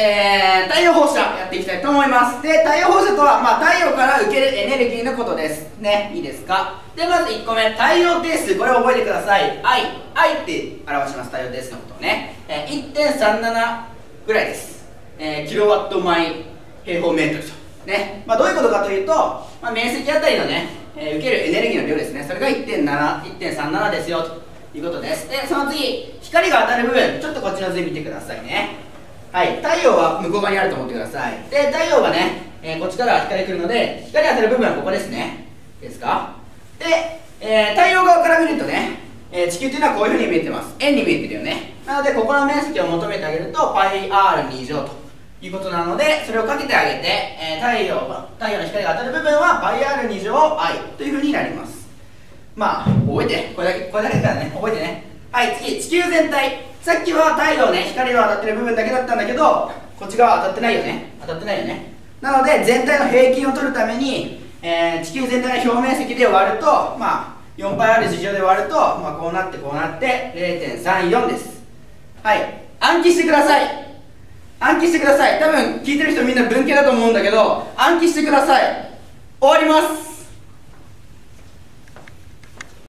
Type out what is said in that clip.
えー、太陽放射やっていきたいと思います。で太陽放射とは、まあ、太陽から受けるエネルギーのことです。ねいいですか？でまず1個目。太陽定数。これを覚えてください。I I って表します。太陽定数のことをね、えー、1.37ぐらいです、えー、キロワット毎平方メートルと。ね、まあ、どういうことかというと、まあ、面積あたりのね、えー、受けるエネルギーの量ですね。それが1.7.37ですよ。ということです。でその次。光が当たる部分。ちょっとこっちの図見てくださいね。はい。太陽は向こう側にあると思ってください。で太陽がね、えー、こっちから光来るので光当たる部分はここですね。ですか？で、えー、太陽側から見るとね、えー、地球っていうのはこういうふうに見えてます。円に見えてるよね。なのでここの面積を求めてあげると πr2 乗ということなのでそれをかけてあげて、えー、太陽太陽の光が当たる部分は πr2 乗 i というふうになります。まあ覚えて。これだけこれだけだからね覚えてね。はい次地球全体。さっきは太陽ね光の当たってる部分だけだったんだけどこっち側当たってないよね。当たってないよね。なので全体の平均を取るために、えー、地球全体の表面積で割るとまあ 4πr 乗で割ると、まあ、こうなってこうなって0.34です。はい。暗記してください。暗記してください。多分聞いてる人みんな文系だと思うんだけど暗記してください。終わります